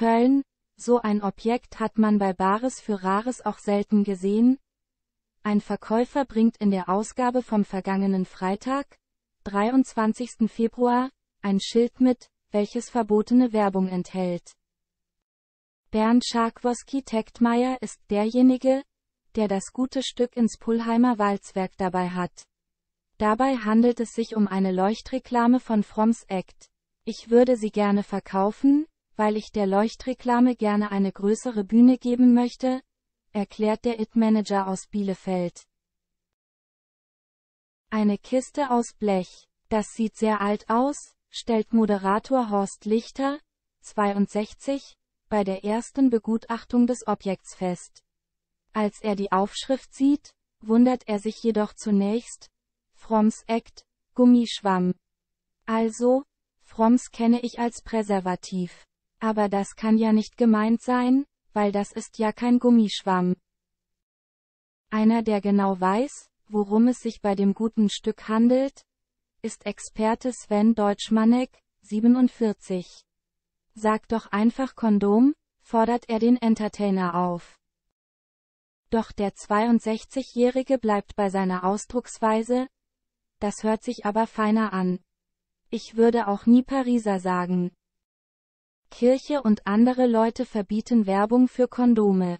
Köln, so ein Objekt hat man bei Bares für Rares auch selten gesehen. Ein Verkäufer bringt in der Ausgabe vom vergangenen Freitag, 23. Februar, ein Schild mit, welches verbotene Werbung enthält. Bernd Scharkowski-Tektmeier ist derjenige, der das gute Stück ins Pullheimer Walzwerk dabei hat. Dabei handelt es sich um eine Leuchtreklame von Fromms Act. Ich würde sie gerne verkaufen, weil ich der Leuchtreklame gerne eine größere Bühne geben möchte, erklärt der IT-Manager aus Bielefeld. Eine Kiste aus Blech. Das sieht sehr alt aus, stellt Moderator Horst Lichter, 62, bei der ersten Begutachtung des Objekts fest. Als er die Aufschrift sieht, wundert er sich jedoch zunächst, Fromms Act, Gummischwamm. Also, Fromms kenne ich als Präservativ. Aber das kann ja nicht gemeint sein, weil das ist ja kein Gummischwamm. Einer der genau weiß, worum es sich bei dem guten Stück handelt, ist Experte Sven Deutschmannek, 47. Sag doch einfach Kondom, fordert er den Entertainer auf. Doch der 62-Jährige bleibt bei seiner Ausdrucksweise, das hört sich aber feiner an. Ich würde auch nie Pariser sagen. Kirche und andere Leute verbieten Werbung für Kondome.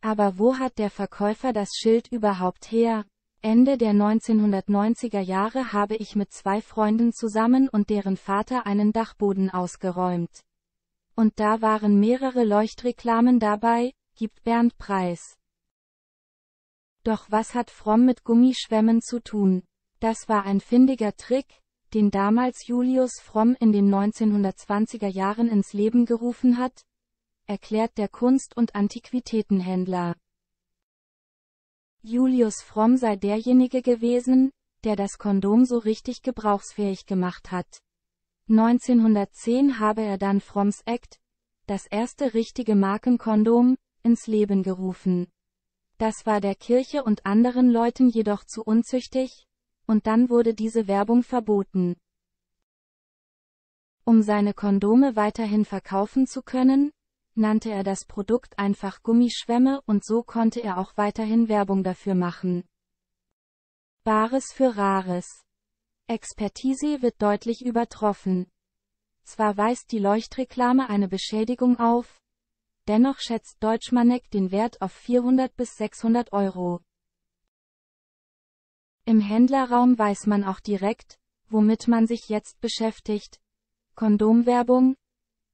Aber wo hat der Verkäufer das Schild überhaupt her? Ende der 1990er Jahre habe ich mit zwei Freunden zusammen und deren Vater einen Dachboden ausgeräumt. Und da waren mehrere Leuchtreklamen dabei, gibt Bernd Preis. Doch was hat Fromm mit Gummischwämmen zu tun? Das war ein findiger Trick, den damals Julius Fromm in den 1920er Jahren ins Leben gerufen hat, erklärt der Kunst- und Antiquitätenhändler. Julius Fromm sei derjenige gewesen, der das Kondom so richtig gebrauchsfähig gemacht hat. 1910 habe er dann Fromms Act, das erste richtige Markenkondom, ins Leben gerufen. Das war der Kirche und anderen Leuten jedoch zu unzüchtig, und dann wurde diese Werbung verboten. Um seine Kondome weiterhin verkaufen zu können, nannte er das Produkt einfach Gummischwämme und so konnte er auch weiterhin Werbung dafür machen. Bares für Rares. Expertise wird deutlich übertroffen. Zwar weist die Leuchtreklame eine Beschädigung auf, dennoch schätzt Deutschmanek den Wert auf 400 bis 600 Euro. Im Händlerraum weiß man auch direkt, womit man sich jetzt beschäftigt. Kondomwerbung?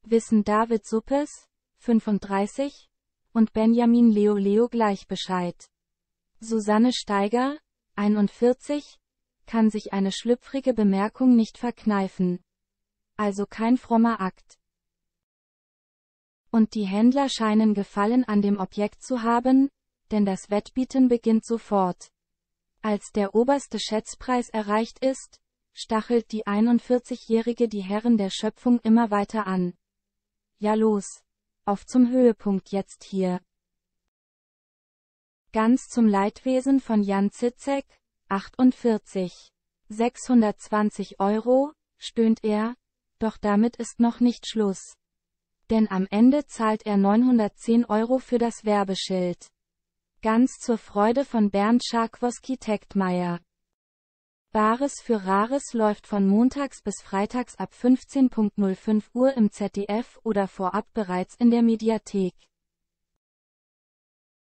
Wissen David Suppes, 35, und Benjamin Leo Leo gleich Bescheid. Susanne Steiger, 41, kann sich eine schlüpfrige Bemerkung nicht verkneifen. Also kein frommer Akt. Und die Händler scheinen Gefallen an dem Objekt zu haben, denn das Wettbieten beginnt sofort. Als der oberste Schätzpreis erreicht ist, stachelt die 41-Jährige die Herren der Schöpfung immer weiter an. Ja los, auf zum Höhepunkt jetzt hier. Ganz zum Leidwesen von Jan Zitzek, 48. 620 Euro, stöhnt er, doch damit ist noch nicht Schluss. Denn am Ende zahlt er 910 Euro für das Werbeschild. Ganz zur Freude von Bernd Scharkowski-Tektmeier. Bares für Rares läuft von montags bis freitags ab 15.05 Uhr im ZDF oder vorab bereits in der Mediathek.